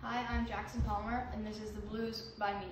Hi, I'm Jackson Palmer, and this is The Blues by me.